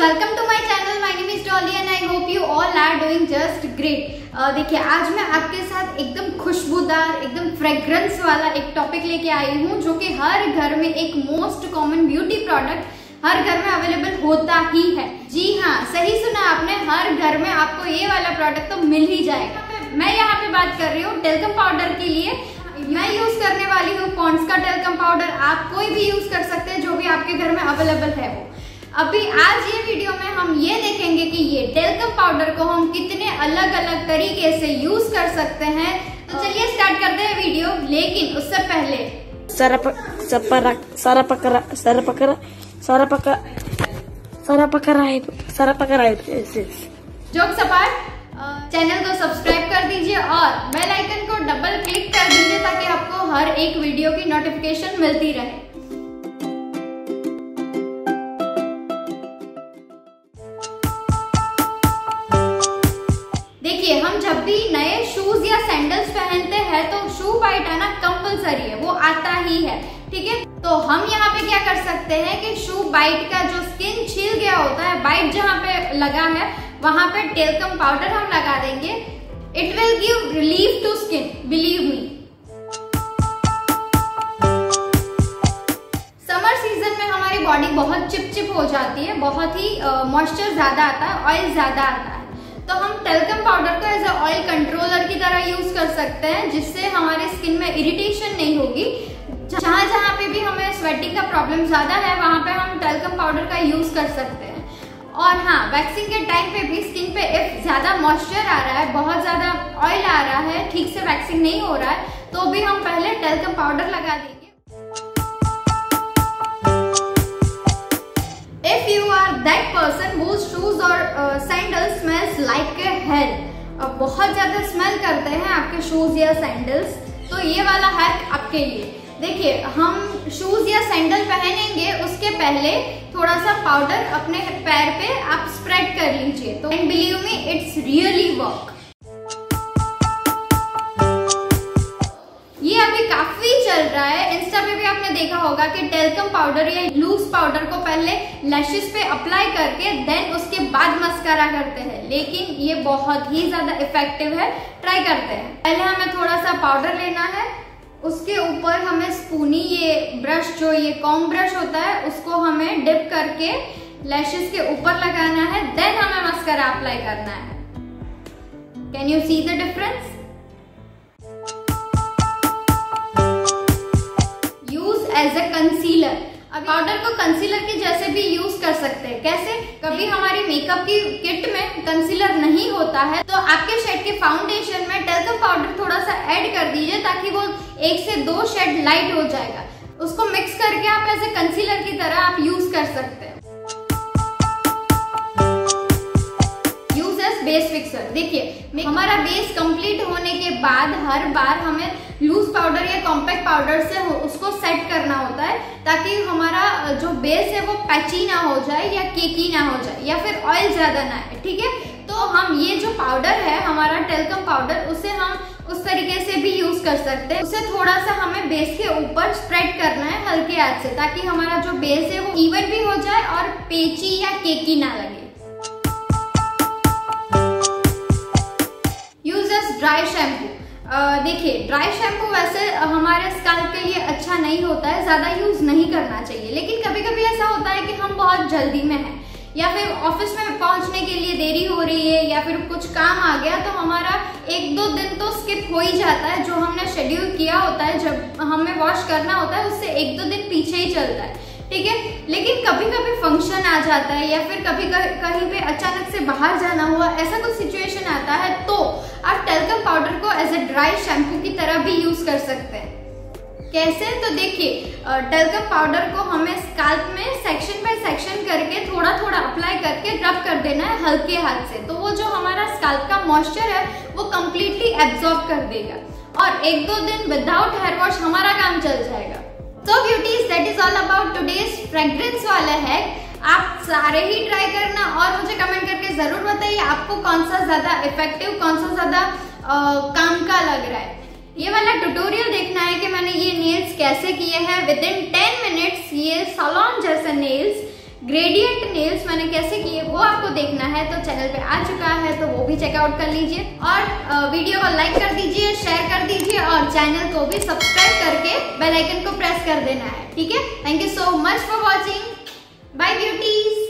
Welcome to my channel my name is Dolly and I hope you all are doing just great देखिए, आज मैं आपके साथ एकदम खुशबूदार, एकदम फ्रेग्रेंस वाला एक टॉपिक लेके आई हूँ, जो कि हर घर में एक मोस्ट कॉमन ब्यूटी प्रोडक्ट हर घर में अवेलेबल होता ही है। जी हाँ सही सुना आपने, हर घर में आपको ये वाला प्रोडक्ट तो मिल ही जाएगा। मैं यहाँ पे बात कर रही हूँ टेलकम पाउडर के लिए। मैं यूज़ करने वाली हूँ पॉन्ड्स का टेलकम पाउडर आप कोई भी यूज़ कर सकते हैं, जो भी आपके घर में अवेलेबल है वो। अभी आज ये वीडियो में हम ये देखेंगे कि ये टेलकम पाउडर को हम कितने अलग अलग तरीके से यूज़ कर सकते हैं तो चलिए स्टार्ट करते हैं वीडियो लेकिन उससे पहले sarapakara, sarapakara, sarapaka, sarapakara, sarapakara, yes, yes. जोक सपाट चैनल को सब्सक्राइब कर दीजिए और बेल आइकन को डबल क्लिक कर दीजिए ताकि आपको हर एक वीडियो की नोटिफिकेशन मिलती रहे देखिए, हम जब भी नए शूज़ या सैंडल्स पहनते हैं तो शू बाइट आना कंपलसरी है, वो आता ही है, ठीक है? तो हम यहाँ पे क्या कर सकते हैं कि शू बाइट का जो स्किन छिल गया होता है बाइट जहाँ पे लगा है, वहाँ पे टेलकम पाउडर हम लगा देंगे। It will give relief to skin believe me summer season में हमारी बॉडी बहुत चिपचिप हो जाती है, बहुत ही मॉइस्चर ज़्यादा आता है ऑयल ज़्यादा आता है। तो हम टेलकम पाउडर को एज अ ऑयल कंट्रोलर की तरह यूज़ कर सकते हैं जिससे हमारे स्किन में इरिटेशन नहीं होगी। जहाँ जहाँ पे भी हमें स्वेटिंग का प्रॉब्लम ज़्यादा है वहाँ पे हम टेलकम पाउडर का यूज़ कर सकते हैं। और हाँ वैक्सिंग के टाइम पे भी स्किन पे इफ़ ज़्यादा मॉइस्चर आ रहा है बहुत ज़्यादा ऑयल आ रहा है ठीक से वैक्सिंग नहीं हो रहा है तो भी हम पहले टेलकम पाउडर लगा देंगे। If you are that person whose shoes or uh, sandals smells like a hell और बहुत ज़्यादा स्मेल करते हैं आपके शूज़ या सैंडल्स तो ये वाला हैक आपके लिए। देखिए, हम शूज़ या सैंडल पहनेंगे, उसके पहले थोड़ा सा पाउडर अपने पैर पे आप स्प्रेड कर लीजिए। तो and believe me it's really work चल रहा है। इंस्टा पे भी आपने देखा होगा कि टेलकम पाउडर या लूज पाउडर को पहले लैशेस पे अप्लाई करके देन उसके बाद मस्कारा करते हैं। लेकिन ये बहुत ही ज़्यादा इफ़ेक्टिव है। ट्राई करते हैं। पहले हमें थोड़ा सा पाउडर लेना है। उसके ऊपर हमें स्पूनी ये ब्रश जो ये कॉम ब्रश होता है, उसको हमें डिप करके लैशेस के ऊपर लगाना है। देन हमें मस्करा अप्लाई करना है। Can you see the difference as a concealer अब पाउडर को कंसीलर के जैसे भी यूज़ कर सकते हैं। कैसे? कभी हमारी मेकअप की किट में कंसीलर नहीं होता है तो आपके शेड के फाउंडेशन में टेलकम पाउडर थोड़ा सा ऐड कर दीजिए ताकि वो एक से दो शेड लाइट हो जाएगा। उसको मिक्स करके आप ऐसे कंसीलर की तरह आप यूज़ कर सकते हैं। फिक्सर देखिए हमारा बेस कंप्लीट होने के बाद हर बार हमें लूज पाउडर या कॉम्पैक्ट पाउडर से उसको सेट करना होता है, ताकि हमारा जो बेस है वो पैची ना हो जाए या केकी ना हो जाए, या फिर ऑयल ज़्यादा ना आए, ठीक है? तो हम ये जो पाउडर है, हमारा टेलकम पाउडर उसे हम उस तरीके से भी यूज़ कर सकते हैं। उसे थोड़ा सा हमें बेस के ऊपर स्प्रेड करना है हल्के हाथ से, ताकि हमारा जो बेस है वो इवन भी हो जाए और पेची या केकी ना लगे। Dry shampoo. देखिए, ड्राई शैम्पू वैसे हमारे स्कल्प के लिए अच्छा नहीं होता है, ज़्यादा यूज़ नहीं करना चाहिए। लेकिन कभी कभी ऐसा होता है कि हम बहुत जल्दी में हैं, या फिर ऑफ़िस में पहुँचने के लिए देरी हो रही है, या फिर कुछ काम आ गया तो हमारा एक दो दिन तो स्किप हो ही जाता है, जो हमने शेड्यूल किया होता है, जब हमें वॉश करना होता है, उससे एक दो दिन पीछे ही चलता है। ठीक है? लेकिन कभी कभी फ़ंक्शन आ जाता है या फिर कभी कहीं पे अचानक से बाहर जाना हुआ, ऐसा कुछ सिचुएशन आता है तो आप टेलकम पाउडर को एज ए ड्राई शैम्पू की तरह भी यूज़ कर सकते हैं। कैसे? तो देखिए टेलकम पाउडर को हमें स्काल्प में सेक्शन बाय सेक्शन करके थोड़ा थोड़ा अप्लाई करके रब कर देना है हल्के हाथ से। तो वो जो हमारा स्काल्प का मॉइस्चर है, वो कम्प्लीटली एब्जॉर्ब कर देगा। और एक दो दिन विदाउट हेयर वॉश हमारा काम चल जाएगा। So beauties that is all about today's fragrance वाला है आप सारे ही ट्राई करना और मुझे कमेंट करके ज़रूर बताइए, आपको कौन सा ज़्यादा इफ़ेक्टिव कौन सा ज़्यादा काम का लग रहा है? ये वाला ट्यूटोरियल देखना है कि मैंने ये नेल्स कैसे किए हैं. विद इन टेन मिनट्स ये सलोन जैसे नेल्स ग्रेडियंट नेल्स मैंने कैसे किए, वो आपको देखना है. तो चैनल पे आ चुका है तो वो भी चेकआउट कर लीजिए. और वीडियो को लाइक कर दीजिए शेयर कर दीजिए और चैनल को भी सब्सक्राइब करके बेल आइकन को प्रेस कर देना है। ठीक है? Thank you so much for watching bye beauties